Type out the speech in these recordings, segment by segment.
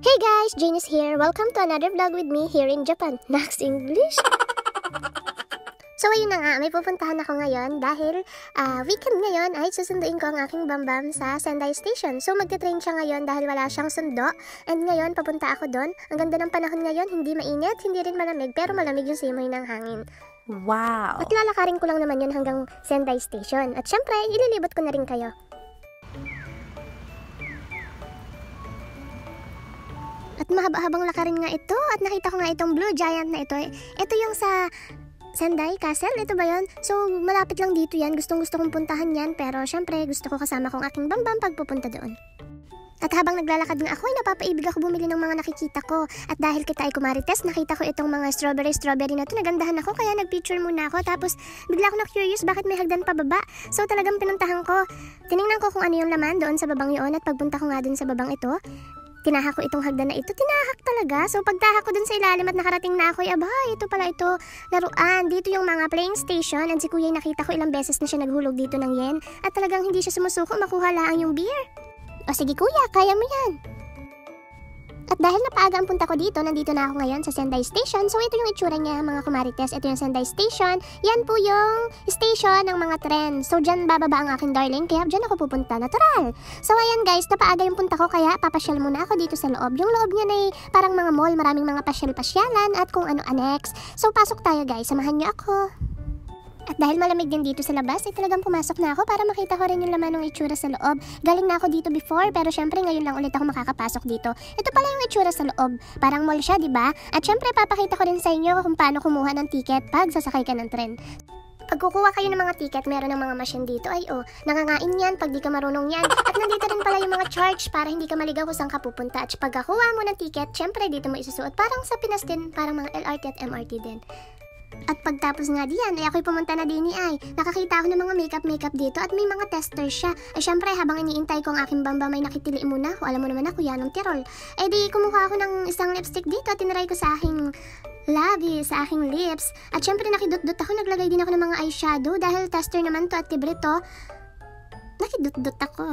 Hey guys, Jane is here. Welcome to another vlog with me here in Japan. Max English. So ayun na nga, may pupuntahan ako ngayon dahil uh, weekend ngayon ay susunduin ko ang aking bambam sa Sendai Station. So magte-train siya ngayon dahil wala siyang sundo. And ngayon, papunta ako doon. Ang ganda ng panahon ngayon, hindi mainit, hindi rin malamig, pero malamig yung simoy ng hangin. Wow! At lalakarin ko lang naman yun hanggang Sendai Station. At syempre, ililibot ko na rin kayo. Mahaba-habang lakarin nga ito at nakita ko nga itong blue giant na ito. Ito yung sa Sendai Castle, ito ba yon? So, malapit lang dito yan. Gustong gusto kong puntahan yan. Pero, syempre, gusto ko kasama kong aking bambam pag pupunta doon. At habang naglalakad nga ako, ay napapaibig ako bumili ng mga nakikita ko. At dahil kita ay kumarites, nakita ko itong mga strawberry-strawberry na to. Nagandahan ako, kaya nagpicture muna ako. Tapos, bigla ako na-curious bakit may hagdan pababa. So, talagang pinuntahan ko. Tiningnan ko kung ano yung laman doon sa babang yun. At pagpunta ko nga doon sa babang ito, tinahak ko itong hagdan na ito, tinahak talaga. So pagtahak ko dun sa ilalim at nakarating na ako, aba, ito pala ito, laruan. Dito yung mga playing station and si kuya nakita ko ilang beses na siya naghulog dito ng yen at talagang hindi siya sumusuko, makuha lang yung beer. O sige kuya, kaya mo yan. At dahil napaaga ang punta ko dito, nandito na ako ngayon sa Sendai Station. So ito yung itsura niya mga kumarites. Ito yung Sendai Station. Yan po yung station ng mga tren. So dyan bababa ang aking darling. Kaya dyan ako pupunta. Natural. So ayan guys, napaaga yung punta ko. Kaya papasyal muna ako dito sa loob. Yung loob niya na parang mga mall. Maraming mga pasyal-pasyalan at kung ano annex. So pasok tayo guys. Samahan niyo ako. At dahil malamig din dito sa labas, ay talagang pumasok na ako para makita ko rin yung laman ng itsura sa loob. Galing na ako dito before, pero syempre ngayon lang ulit ako makakapasok dito. Ito pala yung itsura sa loob. Parang mall siya, di ba? At syempre papakita ko rin sa inyo kung paano kumuha ng ticket pag sasakay ka ng tren. Pag kukuha kayo ng mga ticket, meron ng mga machine dito. Ay oh, nangangain yan pag di ka marunong yan. At nandito rin pala yung mga charge para hindi ka maligaw kung saan ka pupunta. At pagkakuha mo ng ticket, syempre dito mo isusuot. Parang sa Pinas din, parang mga LRT at MRT din. At pagtapos nga diyan, ay ako'y pumunta na din ni ay. Nakakita ako ng mga makeup-makeup dito at may mga tester siya. Ay syempre, habang iniintay ko ang aking bamba, may nakitili muna ako. Alam mo naman ako, yan ng Tirol. Eh di, kumuha ako ng isang lipstick dito at tinry ko sa aking labi, sa aking lips. At syempre, nakidot-dot ako. Naglagay din ako ng mga eyeshadow dahil tester naman to at libre to nakidot-dot ako.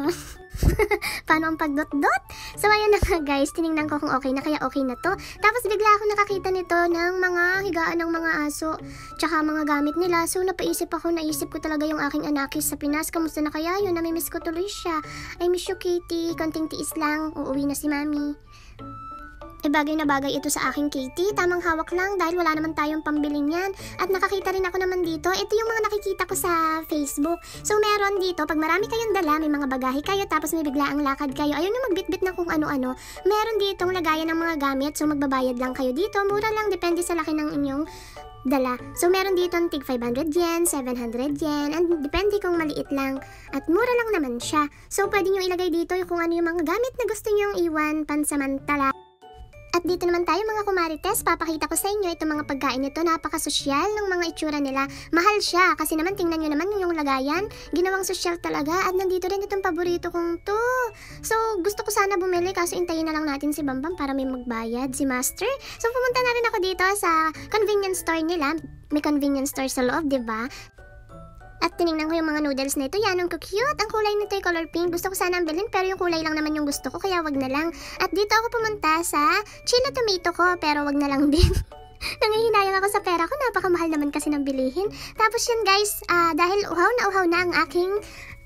Paano ang pagdot-dot? So, ayun na nga guys, tiningnan ko kung okay na, kaya okay na to. Tapos bigla ako nakakita nito ng mga higaan ng mga aso, tsaka mga gamit nila. So, napaisip ako, naisip ko talaga yung aking anakis sa Pinas. Kamusta na kaya yun? Namimiss ko tuloy siya. I miss you, Katie. Konting tiis lang. Uuwi na si Mami. E bagay na bagay ito sa aking Katie, tamang hawak lang dahil wala naman tayong pambiling yan. At nakakita rin ako naman dito, ito yung mga nakikita ko sa Facebook. So meron dito, pag marami kayong dala, may mga bagahe kayo, tapos may bigla ang lakad kayo, ayaw nyo magbitbit na kung ano-ano. Meron ditong lagayan ng mga gamit, so magbabayad lang kayo dito. Mura lang, depende sa laki ng inyong dala. So, meron dito tig 500 yen, 700 yen, and depende kung maliit lang. At mura lang naman siya. So, pwede nyo ilagay dito kung ano yung mga gamit na gusto nyo iwan pansamantala. At dito naman tayo mga kumarites, papakita ko sa inyo itong mga pagkain nito, napakasosyal ng mga itsura nila. Mahal siya kasi naman tingnan nyo naman yung lagayan, ginawang sosyal talaga at nandito rin itong paborito kong to. So gusto ko sana bumili kaso intayin na lang natin si Bambam para may magbayad si Master. So pumunta na rin ako dito sa convenience store nila. May convenience store sa loob, 'di ba? At tiningnan ko yung mga noodles na ito. Yan, ang cute. Ang kulay nito ay color pink. Gusto ko sana ang bilhin pero yung kulay lang naman yung gusto ko kaya wag na lang. At dito ako pumunta sa chili tomato ko pero wag na lang din. Nangihinayang ako sa pera ko. Napakamahal naman kasi ng bilihin. Tapos yun guys, uh, dahil uhaw na uhaw na ang aking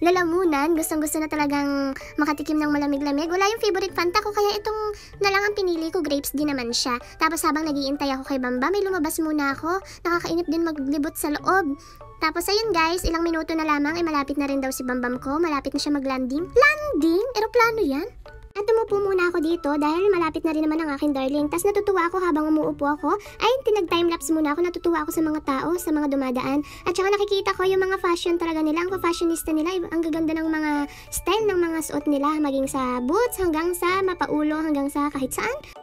lalamunan, gustong gusto na talagang makatikim ng malamig-lamig. Wala yung favorite Fanta ko, kaya itong na lang ang pinili ko, grapes din naman siya. Tapos habang nagiintay ako kay Bamba, may lumabas muna ako. Nakakainip din maglibot sa loob. Tapos ayun guys, ilang minuto na lamang ay malapit na rin daw si Bambam ko. Malapit na siya mag-landing. Landing? Eroplano yan? At tumupo muna ako dito dahil malapit na rin naman ang aking darling. Tapos natutuwa ako habang umuupo ako. Ay, tinag-timelapse muna ako. Natutuwa ako sa mga tao, sa mga dumadaan. At saka nakikita ko yung mga fashion talaga nila. Ang fashionista nila, ang gaganda ng mga style ng mga suot nila. Maging sa boots hanggang sa mapaulo hanggang sa kahit saan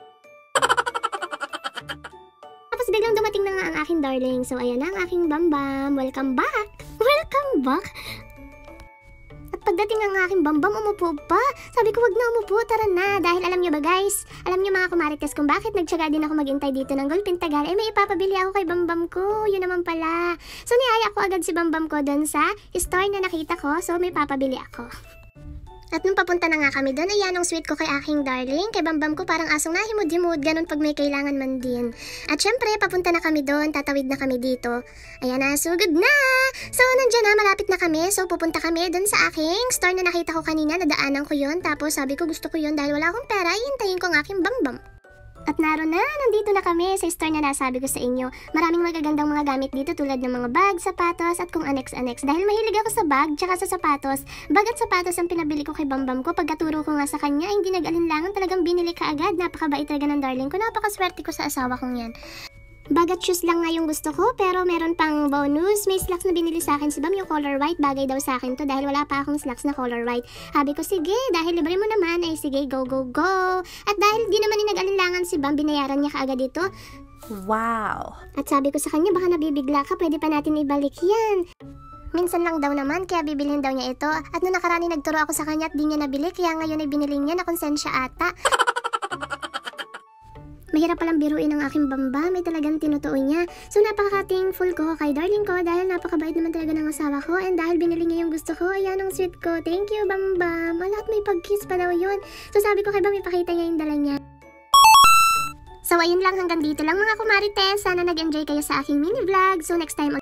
aking darling. So, ayan ang aking bambam. Welcome back! Welcome back! At pagdating ng aking bambam, umupo pa. Sabi ko, wag na umupo, tara na. Dahil alam nyo ba guys, alam nyo mga kumarites kung bakit nagtsaga din ako maghintay dito ng Gulpin Tagal, eh may ipapabili ako kay bambam ko. Yun naman pala. So, niaya ko agad si bambam ko doon sa store na nakita ko. So, may papabili ako. At nung papunta na nga kami doon, ayan ang sweet ko kay aking darling. Kay Bambam ko parang asong nahimod-himod, ganun pag may kailangan man din. At syempre, papunta na kami doon, tatawid na kami dito. Ayan na, sugod na! So, nandiyan na, malapit na kami. So, pupunta kami doon sa aking store na nakita ko kanina, nadaanan ko yon Tapos sabi ko gusto ko yon dahil wala akong pera, ihintayin ko ang aking Bambam. At naroon na, nandito na kami sa store na nasabi ko sa inyo. Maraming magagandang mga gamit dito tulad ng mga bag, sapatos at kung annex-annex. Dahil mahilig ako sa bag tsaka sa sapatos. Bag at sapatos ang pinabili ko kay Bambam ko. Pagkaturo ko nga sa kanya, hindi nag-alinlangan talagang binili ka agad. Napakabait talaga ng darling ko. Napakaswerte ko sa asawa kong yan. Bag at shoes lang nga yung gusto ko, pero meron pang bonus. May slacks na binili sa akin si Bam, yung color white. Bagay daw sa akin to dahil wala pa akong slacks na color white. Habi ko, sige, dahil libre mo naman, ay sige, go, go, go. At dahil di naman inag-alinlangan si Bam, binayaran niya kaagad ito. Wow. At sabi ko sa kanya, baka nabibigla ka, pwede pa natin ibalik yan. Minsan lang daw naman, kaya bibilhin daw niya ito. At nung nakarani nagturo ako sa kanya at di niya nabili, kaya ngayon ay binili niya na konsensya ata. Mahirap palang biruin ang aking bamba, may talagang tinutuo niya. So napaka-thankful ko kay darling ko dahil napakabait naman talaga ng asawa ko and dahil binili niya yung gusto ko, ayan ang sweet ko. Thank you, bamba. Malat may pag-kiss pa daw yun. So sabi ko kay Bam, ipakita niya yung dala niya. So ayun lang hanggang dito lang mga kumarites. Sana nag-enjoy kayo sa aking mini vlog. So next time